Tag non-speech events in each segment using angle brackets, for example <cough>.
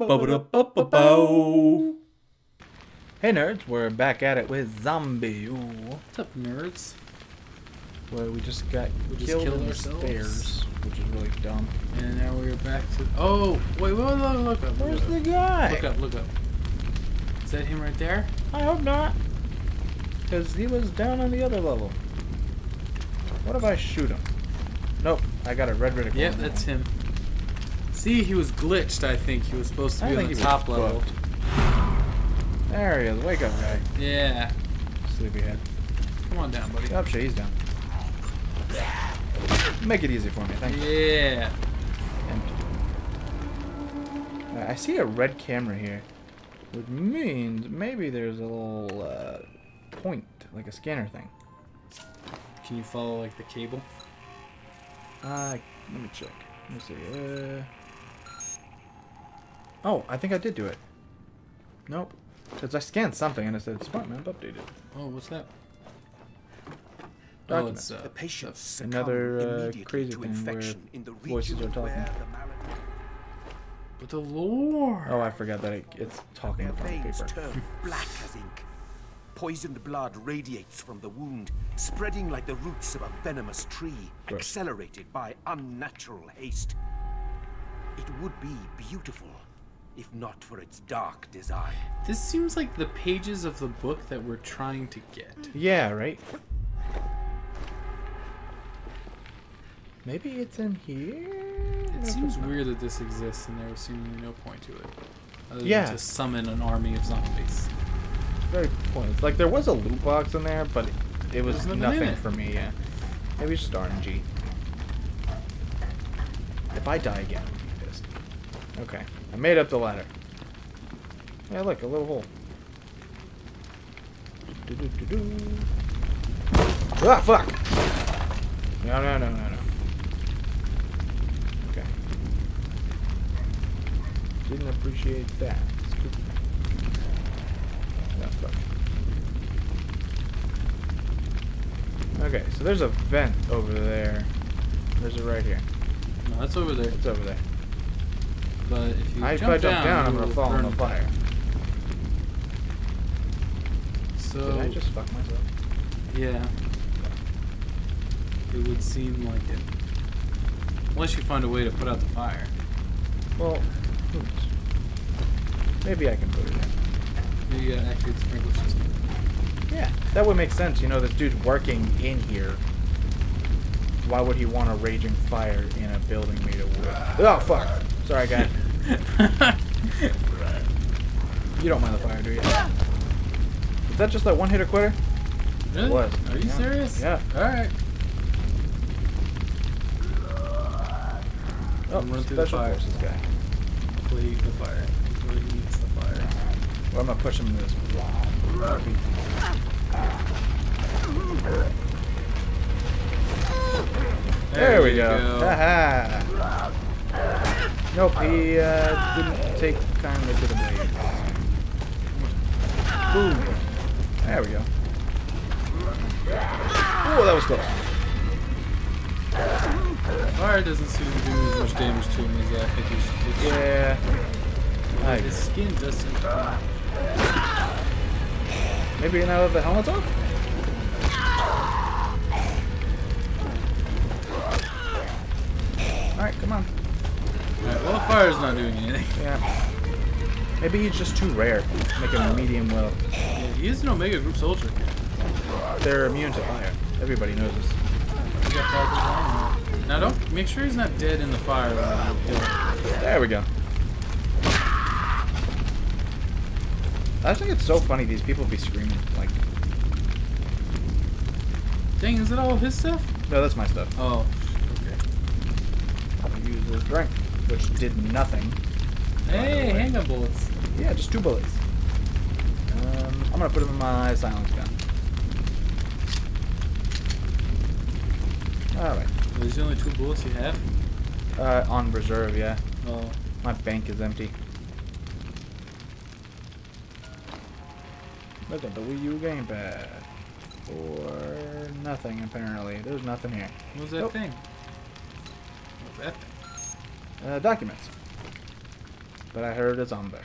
Hey nerds, we're back at it with ZombiU, What's up, nerds? where we just got We just killed killed in the ourselves. stairs, which is really dumb. And now we're back to. Oh, wait, wait, look, look up. Where's look the up. guy? Look up, look up. Is that him right there? I hope not, because he was down on the other level. What if I shoot him? Nope, I got a red reticle. Yep, on that's him. See, he was glitched, I think. He was supposed to I be on think the top level. booked. There he is, wake up guy. Yeah. Sleepyhead. Come on down, buddy. Oh shit, he's down. Make it easy for me, thank you. Yeah. I see a red camera here, which means maybe there's a little uh, point, like a scanner thing. Can you follow, like, the cable? Uh, let me check. Let me see. Uh... Oh, I think I did do it. Nope. Because I scanned something and it said smart map updated. Oh, what's that? Documents. Oh, it's, uh, The patients Another, uh, crazy to thing where infection in the voices are talking. where the malady- But the lore. Oh, I forgot that it, it's talking Their from the veins paper. turn <laughs> black as ink. Poisoned blood radiates from the wound, spreading like the roots of a venomous tree, Gross. accelerated by unnatural haste. It would be beautiful, if not for its dark design. This seems like the pages of the book that we're trying to get. Yeah, right? Maybe it's in here? It seems weird that this exists and there was seemingly no point to it. Other Yeah. than to summon an army of zombies. Very pointless. Like, there was a loot box in there, but it, it was There's nothing nothing it. for me, yeah. Maybe it's just RNG. If I die again, I'm gonna be pissed. Okay. I made up the ladder. Yeah, look, a little hole. Do-do-do-do. Ah, fuck! No, no, no, no, no. Okay. Didn't appreciate that. Stupid. Ah, fuck. Okay, so there's a vent over there. There's it right here. No, that's over there. It's over there. But if you I, if jump I jump down, I'm gonna fall in burn the fire. So Did I just fuck myself? yeah, it would seem like it. Unless you find a way to put out the fire. Well, knows? Maybe I can put it in. Maybe gotta activate the sprinkler system. Yeah, that would make sense. You know, this dude's working in here. Why would he want a raging fire in a building made of wood? Oh, fuck. Sorry, guy. <laughs> You don't mind the fire, do you? Is that just that one hitter quitter? really? was. Are you Yeah. serious? Yeah. All right. Oh, Run through the special fire. forces guy. Hopefully the fire. Hopefully he needs the fire. Well, I'm gonna push him into this. There, we you go. Haha. Nope, he uh, didn't take kindly to the blade. Boom. There we go. Oh, that was close. Fire doesn't seem to do as much damage to him as I think it should. Yeah. I His skin doesn't. Maybe now that the helmet off? Fire's not doing anything. Yeah. Maybe he's just too rare. Make him medium well. Yeah, he is an Omega Group soldier. They're immune to fire. Everybody knows this. He got fire control on him. Now, don't make sure he's not dead in the fire when you kill him. There we go. I think it's so funny these people be screaming. Like, Dang, is that all his stuff? no, that's my stuff. Oh, okay. Use this drink, which did nothing. Hey, handgun bullets. Yeah, just two bullets. Um, I'm gonna put them in my silence gun. Alright. Are these the only two bullets you have? Uh, on reserve, yeah. Oh, My bank is empty. Look at the Wii U gamepad. Or nothing, apparently. There's nothing here. what was that Nope. thing? What was that thing? Uh, documents. but I heard a zombie.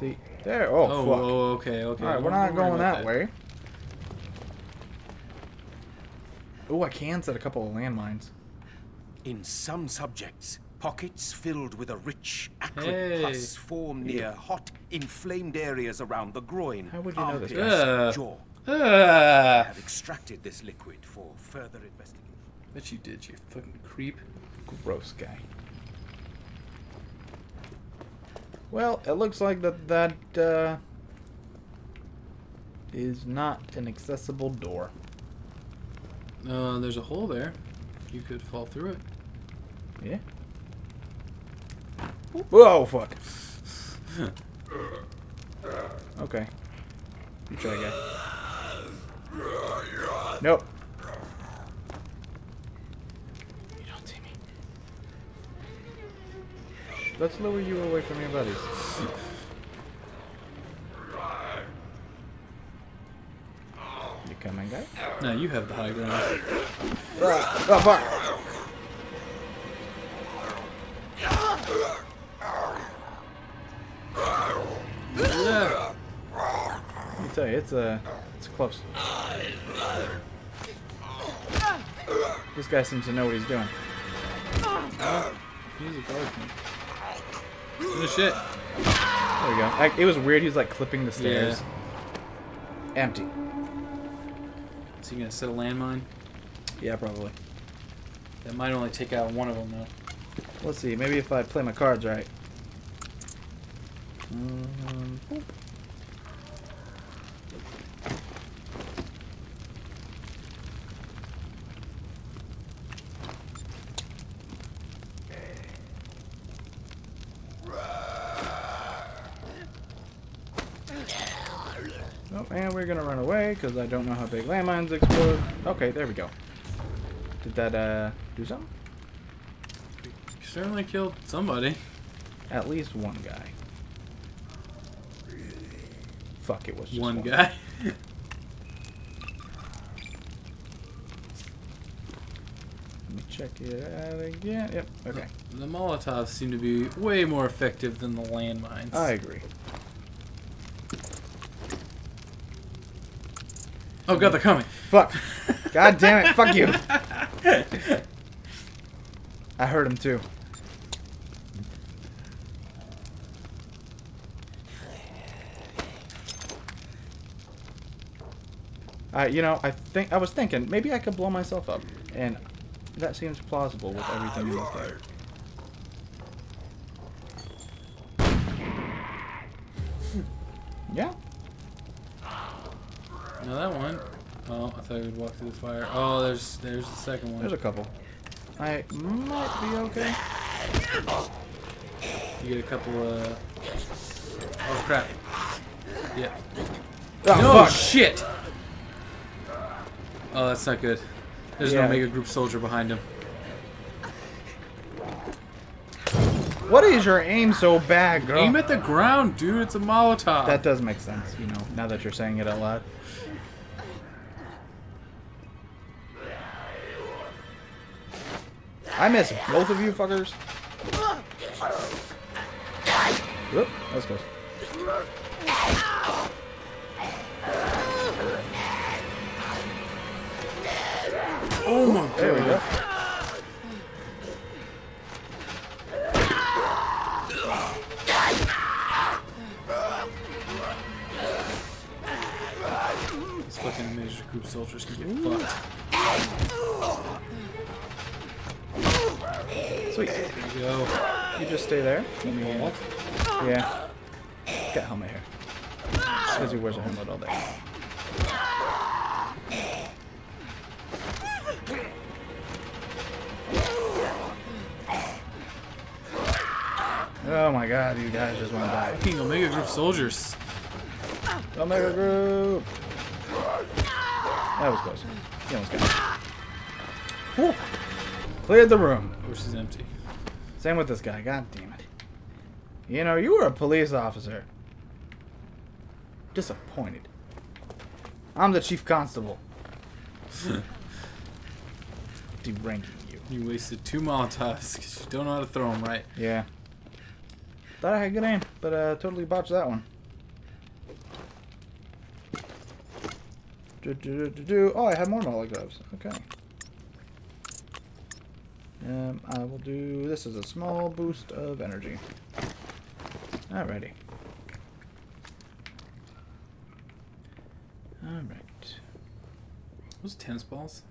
See, there. Oh, Oh, fuck. oh, okay, okay. All right, we're Don't- not don't worry going about that, way. Oh, I can set a couple of landmines. In some subjects, pockets filled with a rich acrid Hey. pus form near hot, inflamed areas around the groin, How would you know this, armpits, guy? and Uh. jaw. I Ah, have extracted this liquid for further investigation. Bet you did, you fucking creep. Gross guy. Well, it looks like that that uh, is not an accessible door. Uh, there's a hole there. You could fall through it. Yeah. Whoa, fuck. <laughs> Okay. You try again. Nope. You don't see me. Let's lower you away from your buddies. You coming, guy? No, you have the high ground. Oh, fuck! Yeah. Let me tell you, it's uh, it's close. This guy seems to know what he's doing. He's a guardsman. Finish it. There we go. I, it was weird. He was like clipping the stairs. Empty. So you gonna set a landmine? Yeah, probably. That might only take out one of them though. Let's see. Maybe if I play my cards right. Um, and we're gonna run away because I don't know how big landmines explode. Okay, there we go. Did that uh do something? You certainly killed somebody. At least one guy. Fuck, it was just One guy. <laughs> Let me check it out again. Yep. Okay. The Molotovs seem to be way more effective than the landmines. I agree. Oh god, they're coming. Fuck. God damn it. Fuck you. I heard him too. Uh, you know, I think I was thinking maybe I could blow myself up, and that seems plausible with everything in this game. No, that one. Oh, I thought we would walk through the fire. Oh, there's there's the second one. There's a couple. I might be okay. You get a couple of. Oh crap. Yeah. Oh, no fuck. shit. Oh, that's not good. There's Yeah. no mega group soldier behind him. What is your aim so bad, girl? Aim at the ground, dude. It's a Molotov. That does make sense, you know, now that you're saying it out loud. I miss both of you fuckers. Whoop, that was close. oh my god. There we go. These fucking major group soldiers can get fucked. Sweet. There you go. You just stay there. Let me, uh, yeah. Get helmet here. Because he wears a helmet all day. Oh my god, you guys just want to die. Fucking Omega group soldiers. Omega group. That was close. He almost got it. Whew. Cleared the room. Horse is empty. Same with this guy. God damn it. You know, you were a police officer. Disappointed. I'm the chief constable. <laughs> Deranking you. You wasted two Molotovs because you don't know how to throw them right. Yeah. Thought I had good aim, but uh, totally botched that one. Do, do, do, do, do. Oh, I have more Molotovs. Okay. Um, I will do this as a small boost of energy. Alrighty. Alright. Those tennis balls?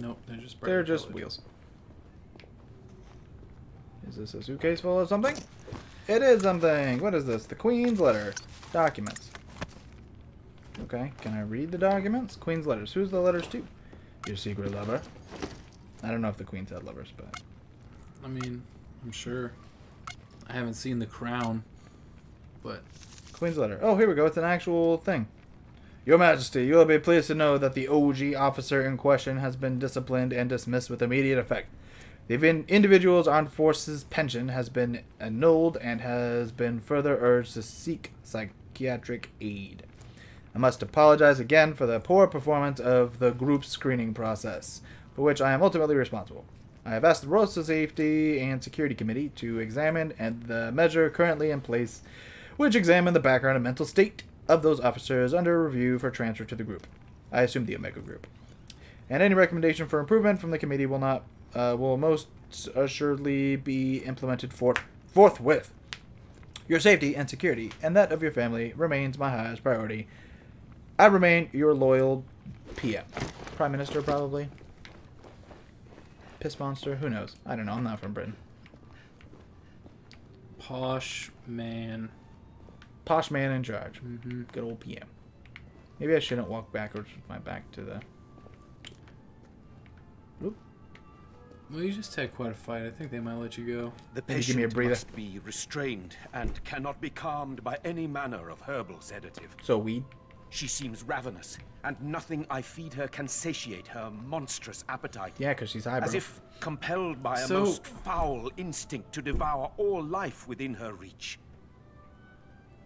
Nope, they're just They're just wheels. Is this a suitcase full of something? It is something! What is this? The Queen's letter. Documents. Okay, can I read the documents? Queen's letters. Who's the letters to? Your secret lover. I don't know if the Queen's had lovers, but... I mean, I'm sure. I haven't seen the crown, but Queen's letter. Oh, here we go. It's an actual thing. Your Majesty, you will be pleased to know that the OG officer in question has been disciplined and dismissed with immediate effect. The individual's armed forces pension has been annulled and has been further urged to seek psychiatric aid. I must apologize again for the poor performance of the group screening process, for which I am ultimately responsible. I have asked the Road Safety and Security Committee to examine and the measure currently in place which examine the background and mental state of those officers under review for transfer to the group. I assume the Omega Group. And any recommendation for improvement from the committee will not uh, will most assuredly be implemented for forthwith. Your safety and security and that of your family remains my highest priority. I remain your loyal PM. Prime Minister, probably. Piss Monster? Who knows? I don't know. I'm not from Britain. posh man. Posh man in charge. Mm-hmm. Good old PM. Maybe I shouldn't walk backwards with my back to the. Well, you just had quite a fight. I think they might let you go. The Maybe give me a patient breather. must be restrained and cannot be calmed by any manner of herbal sedative. So weed. She seems ravenous, and nothing I feed her can satiate her monstrous appetite. Yeah, because she's bro. As if compelled by a So- most foul instinct to devour all life within her reach.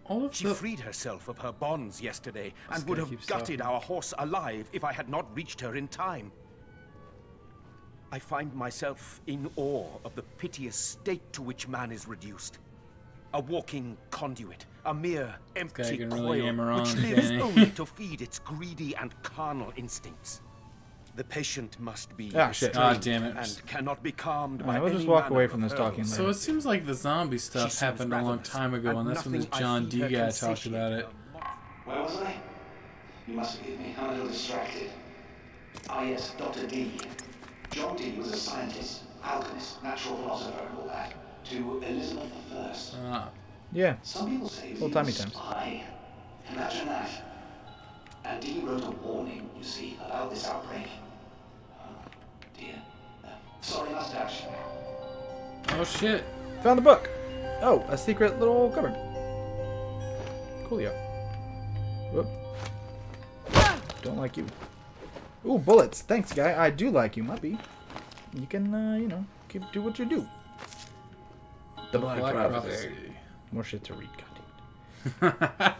All of She the freed herself of her bonds yesterday and would have gutted our horse alive if I had not reached her in time. I find myself in awe of the piteous state to which man is reduced. A walking conduit, a mere empty can really coil which lives can't only to <laughs> feed its greedy and carnal instincts. The patient must be Ah, shit. restrained Ah, damn it. and cannot be calmed by Alright, we'll just walk away from this herbal talking So later. it seems like the zombie stuff seems happened a long time ago, and that's when this nothing I John feed Dee guy can talked about it. her Where was I? You must forgive me. I'm a little distracted. Ah, yes, Dr. Dee. John Dee was a scientist, alchemist, natural philosopher, and all that, to Elizabeth I. Ah, Yeah. Some people say he was Old timey a times. spy. Imagine that. And Dee wrote a warning, you see, about this outbreak. Oh, dear. Uh, sorry, mustache. oh shit! Found the book. Oh, a secret little cupboard. Coolio. Whoop. Don't like you. Ooh, bullets. Thanks, guy. I do like you, Muppy. You can, uh, you know, keep do what you do. The Black, Black Prophecy. Prophecy. More shit to read. God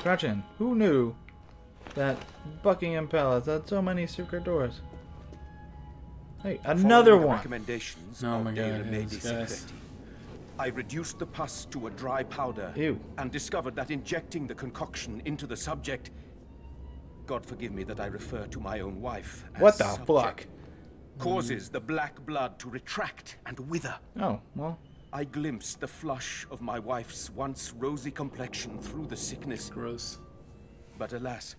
Crouch. <laughs> Who knew that Buckingham Palace had so many secret doors? Hey, another Following one. Recommendations Oh of my De God, Remedi yes, guys. I reduced the pus to a dry powder Ew. and discovered that injecting the concoction into the subject God forgive me that I refer to my own wife as What the subject, fuck? Causes the black blood to retract and wither. Oh, well, I glimpsed the flush of my wife's once rosy complexion through the sickness, Gross. but alas,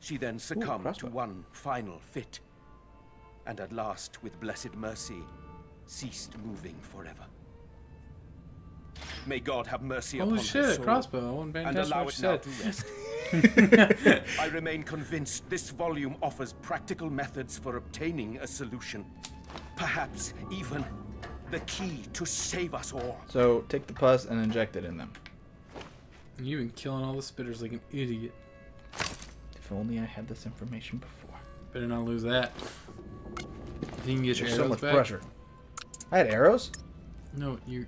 she then succumbed to one final fit, and at last, with blessed mercy, ceased moving forever. May God have mercy Holy upon shit! her soul, crossbow. I and allow what it now to rest. <laughs> <laughs> I remain convinced this volume offers practical methods for obtaining a solution. Perhaps even the key to save us all. so take the pus and inject it in them. You've been killing all the spitters like an idiot. If only I had this information before. Better not lose that. You think you can get your There's so much back? pressure. I had arrows? No, you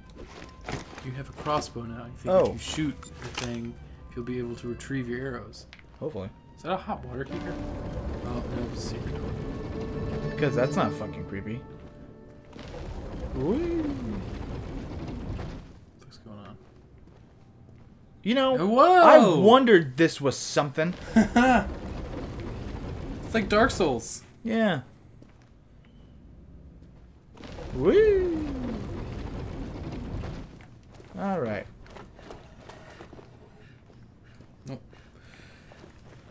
you have a crossbow now. You think Oh. if you shoot the thing, you'll be able to retrieve your arrows. Hopefully. Is that a hot water heater? Oh, No secret door. Because that's not fucking creepy. Whee. What's going on? You know, Whoa! I wondered this was something. <laughs> It's like Dark Souls. Yeah. Woo. All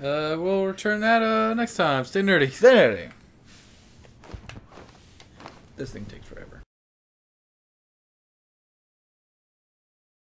Uh, we'll return that uh next time. Stay nerdy. Stay nerdy. This thing takes forever.